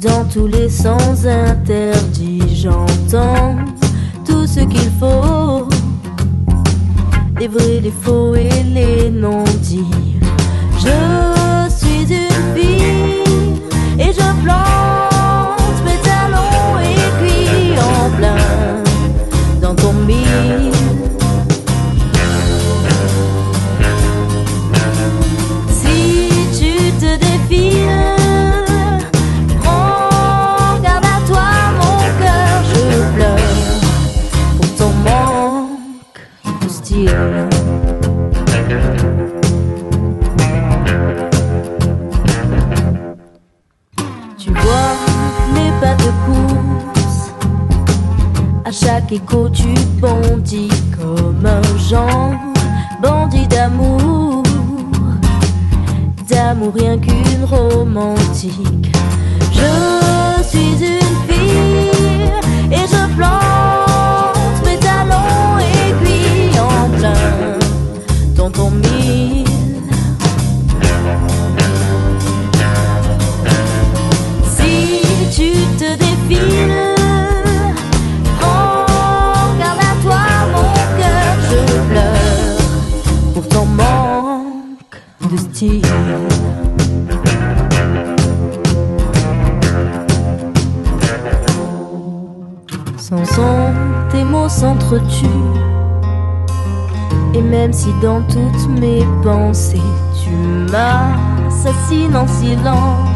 Dans tous les sens interdits, j'entends tout ce qu'il faut. Les vrais, les faux et les non-dits. Tu vois mes pas de course. À chaque écho, tu bondis comme un genre bandit d'amour. D'amour, rien qu'une romantique. Je Sans son, tes mots s'entretuent. Et même si dans toutes mes pensées tu m'assassines en silence,